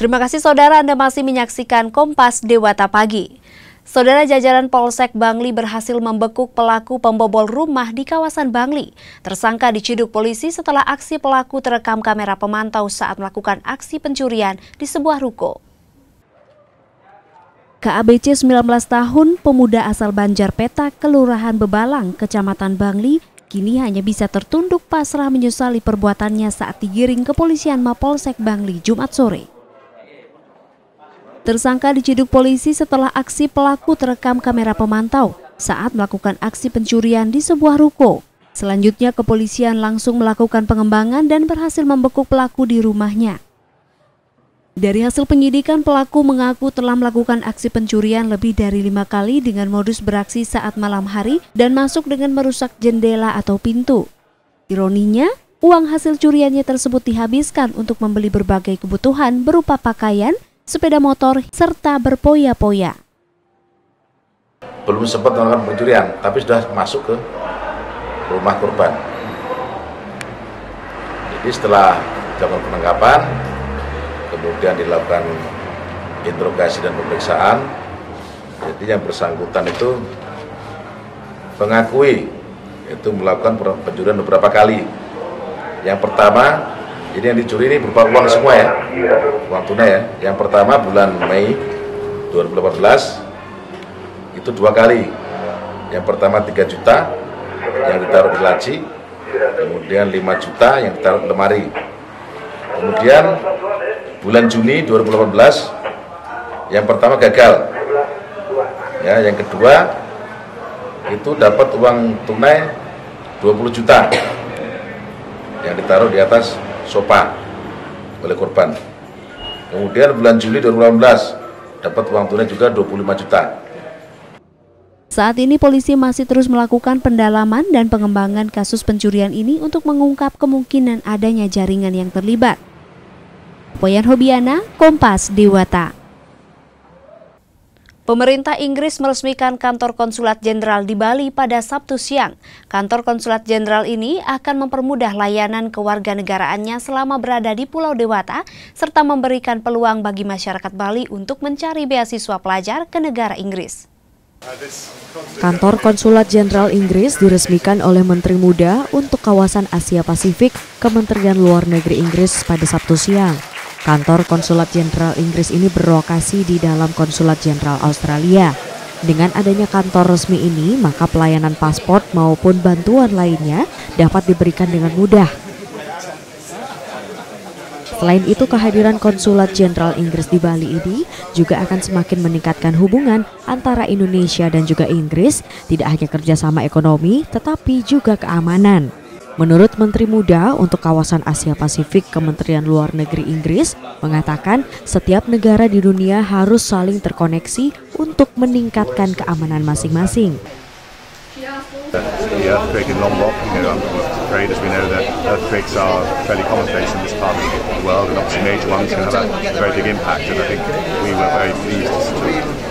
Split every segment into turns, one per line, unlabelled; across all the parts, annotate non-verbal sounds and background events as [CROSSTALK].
Terima kasih saudara Anda masih menyaksikan Kompas Dewata Pagi. Saudara jajaran Polsek Bangli berhasil membekuk pelaku pembobol rumah di kawasan Bangli. Tersangka diciduk polisi setelah aksi pelaku terekam kamera pemantau saat melakukan aksi pencurian di sebuah ruko. KABC 19 tahun, pemuda asal Banjar Petak, Kelurahan Bebalang, Kecamatan Bangli, kini hanya bisa tertunduk pasrah menyesali perbuatannya saat digiring kepolisian Mapolsek Bangli Jumat sore. Tersangka diciduk polisi setelah aksi pelaku terekam kamera pemantau saat melakukan aksi pencurian di sebuah ruko. Selanjutnya kepolisian langsung melakukan pengembangan dan berhasil membekuk pelaku di rumahnya. Dari hasil penyidikan, pelaku mengaku telah melakukan aksi pencurian lebih dari lima kali dengan modus beraksi saat malam hari dan masuk dengan merusak jendela atau pintu. Ironinya, uang hasil curiannya tersebut dihabiskan untuk membeli berbagai kebutuhan berupa pakaian, sepeda motor, serta berpoya-poya.
Belum sempat melakukan pencurian, tapi sudah masuk ke rumah korban. Jadi setelah dilakukan penangkapan, kemudian dilakukan interogasi dan pemeriksaan, jadi yang bersangkutan itu mengakui itu melakukan pencurian beberapa kali. Yang pertama jadi yang dicuri ini berupa uang semua ya, uang tunai ya. Yang pertama bulan Mei 2018 itu dua kali. Yang pertama 3 juta yang ditaruh di laci, kemudian 5 juta yang ditaruh di lemari. Kemudian bulan Juni 2018 yang pertama gagal. Ya, yang kedua itu dapat uang tunai 20 juta yang ditaruh di atas sopa oleh korban. Kemudian bulan Juli 2018 dapat uang tunai juga 25 juta.
Saat ini polisi masih terus melakukan pendalaman dan pengembangan kasus pencurian ini untuk mengungkap kemungkinan adanya jaringan yang terlibat. Poyan Hobiana, Kompas, Dewata. Pemerintah Inggris meresmikan kantor konsulat jenderal di Bali pada Sabtu siang. Kantor konsulat jenderal ini akan mempermudah layanan kewarganegaraannya selama berada di Pulau Dewata, serta memberikan peluang bagi masyarakat Bali untuk mencari beasiswa pelajar ke negara Inggris.
Kantor Konsulat Jenderal Inggris diresmikan oleh Menteri Muda untuk kawasan Asia Pasifik Kementerian Luar Negeri Inggris pada Sabtu siang. Kantor Konsulat Jenderal Inggris ini berlokasi di dalam Konsulat Jenderal Australia. Dengan adanya kantor resmi ini, maka pelayanan paspor maupun bantuan lainnya dapat diberikan dengan mudah. Selain itu, kehadiran Konsulat Jenderal Inggris di Bali ini juga akan semakin meningkatkan hubungan antara Indonesia dan juga Inggris, tidak hanya kerjasama ekonomi, tetapi juga keamanan. Menurut Menteri Muda untuk kawasan Asia Pasifik Kementerian Luar Negeri Inggris mengatakan setiap negara di dunia harus saling terkoneksi untuk meningkatkan keamanan masing-masing.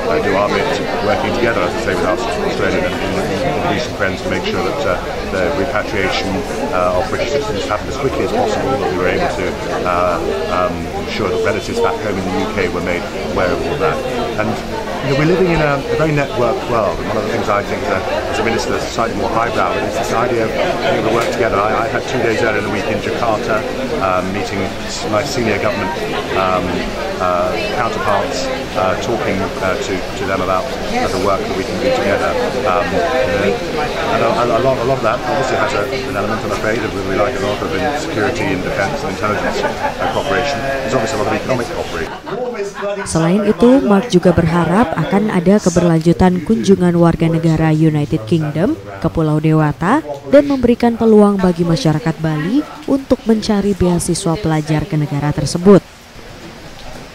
Uh, do our bit working together, as I say, with our Australian and recent friends to make sure that uh, the repatriation uh, of British citizens happened as quickly as possible, that we were able to uh, um, ensure that relatives back home in the UK were made aware of all that. And you know, we're living in a, a very networked world, and one of the things I think that, as a minister is slightly more highbrow is this idea of being able to work together. I, I had two days earlier in the week in Jakarta, um, meeting my senior government um, uh, counterparts, uh, talking uh, to, to them about the work that we can do together. Um, and a, a, lot, a lot of that obviously has a, an element, I'm afraid, of we like a lot of in security and defence and intelligence uh, cooperation. There's obviously a lot of economic cooperation.
Selain itu, Mark juga berharap akan ada keberlanjutan kunjungan warga negara United Kingdom ke Pulau Dewata dan memberikan peluang bagi masyarakat Bali untuk mencari beasiswa pelajar ke negara tersebut.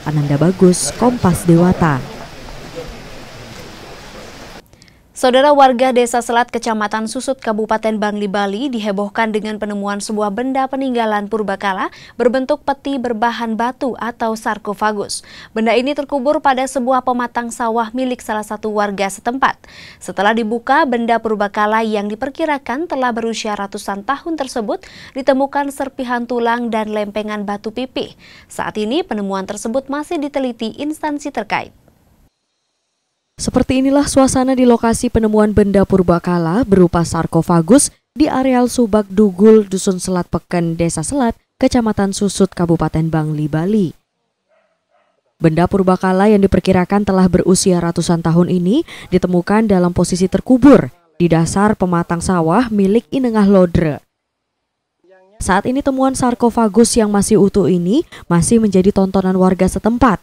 Ananda Bagus, Kompas Dewata.
Saudara warga Desa Selat, Kecamatan Susut, Kabupaten Bangli, Bali dihebohkan dengan penemuan sebuah benda peninggalan purbakala berbentuk peti berbahan batu atau sarkofagus. Benda ini terkubur pada sebuah pematang sawah milik salah satu warga setempat. Setelah dibuka, benda purbakala yang diperkirakan telah berusia ratusan tahun tersebut ditemukan serpihan tulang dan lempengan batu pipih. Saat ini penemuan tersebut masih diteliti instansi terkait.
Seperti inilah suasana di lokasi penemuan benda purbakala berupa sarkofagus di areal Subak Dugul, Dusun Selat Peken, Desa Selat, Kecamatan Susut, Kabupaten Bangli, Bali. Benda purbakala yang diperkirakan telah berusia ratusan tahun ini ditemukan dalam posisi terkubur di dasar pematang sawah milik Inengah Lodre. Saat ini temuan sarkofagus yang masih utuh ini masih menjadi tontonan warga setempat.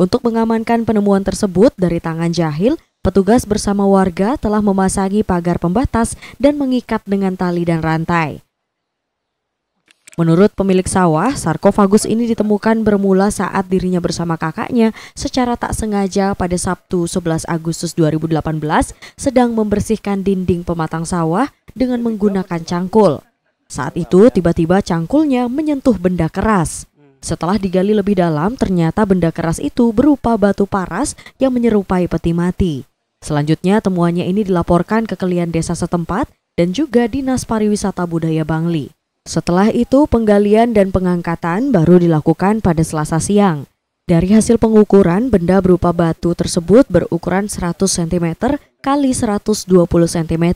Untuk mengamankan penemuan tersebut dari tangan jahil, petugas bersama warga telah memasangi pagar pembatas dan mengikat dengan tali dan rantai. Menurut pemilik sawah, sarkofagus ini ditemukan bermula saat dirinya bersama kakaknya secara tak sengaja pada Sabtu 11 Agustus 2018 sedang membersihkan dinding pematang sawah dengan menggunakan cangkul. Saat itu tiba-tiba cangkulnya menyentuh benda keras. Setelah digali lebih dalam, ternyata benda keras itu berupa batu paras yang menyerupai peti mati. Selanjutnya, temuannya ini dilaporkan ke kelian desa setempat dan juga Dinas Pariwisata Budaya Bangli. Setelah itu, penggalian dan pengangkatan baru dilakukan pada selasa siang. Dari hasil pengukuran, benda berupa batu tersebut berukuran 100 cm kali 120 cm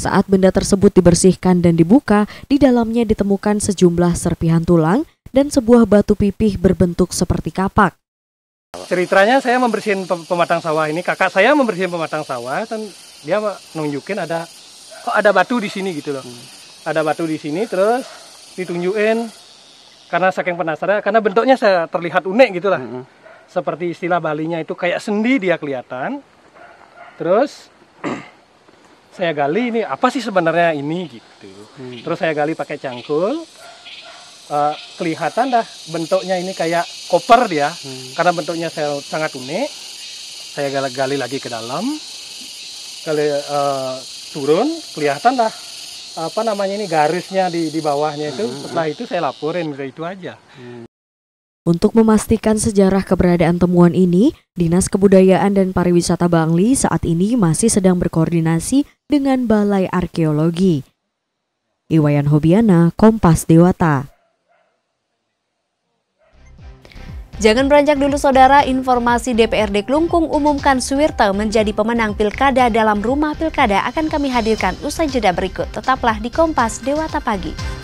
saat benda tersebut dibersihkan dan dibuka, di dalamnya ditemukan sejumlah serpihan tulang dan sebuah batu pipih berbentuk seperti kapak.
Ceritanya saya membersihin pematang sawah ini, kakak saya membersihin pematang sawah dan dia nunjukin ada kok ada batu di sini gitu loh. Hmm. Ada batu di sini terus ditunjukin karena saking penasaran karena bentuknya saya terlihat unik gitu lah. Hmm. Seperti istilah Balinya itu kayak sendi dia kelihatan. Terus [CLEARS THROAT] saya gali ini apa sih sebenarnya ini gitu. Hmm. Terus saya gali pakai cangkul. Uh, kelihatan dah bentuknya ini kayak koper dia hmm. karena bentuknya saya sangat unik. Saya gali, gali lagi ke dalam. Kali uh, turun kelihatan dah apa namanya ini garisnya di di bawahnya itu. Hmm. Setelah itu saya laporin itu aja. Hmm.
Untuk memastikan sejarah keberadaan temuan ini, Dinas Kebudayaan dan Pariwisata Bangli saat ini masih sedang berkoordinasi dengan Balai Arkeologi. Iwayan Hobiana, Kompas Dewata.
Jangan beranjak dulu saudara, informasi DPRD Klungkung umumkan Suwirta menjadi pemenang pilkada dalam rumah pilkada akan kami hadirkan usai jeda berikut. Tetaplah di Kompas Dewata Pagi.